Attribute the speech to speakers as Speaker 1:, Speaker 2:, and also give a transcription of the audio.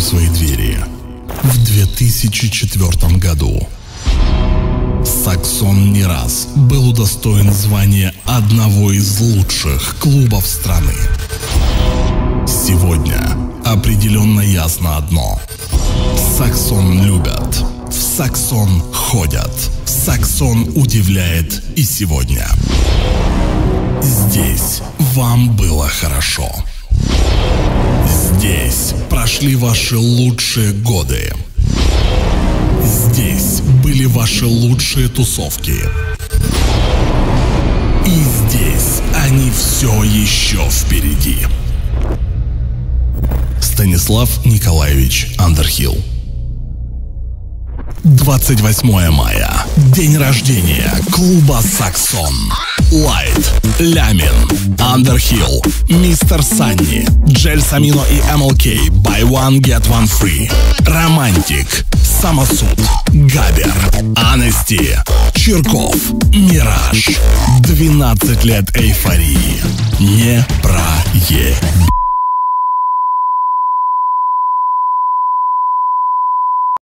Speaker 1: свои двери в 2004 году. Саксон не раз был удостоен звания одного из лучших клубов страны. Сегодня определенно ясно одно. Саксон любят, в Саксон ходят, Саксон удивляет и сегодня. Здесь вам было хорошо. Прошли ваши лучшие годы. Здесь были ваши лучшие тусовки. И здесь они все еще впереди. Станислав Николаевич Андерхилл 28 мая. День рождения клуба «Саксон». Лайт, Лямин, Андерхилл, Мистер Санни, Джель Самино и МЛК, Buy One Get One Free, Романтик, Самосуд, Габер, Анести, Чирков, Мираж. 12 лет эйфории. Не проеб.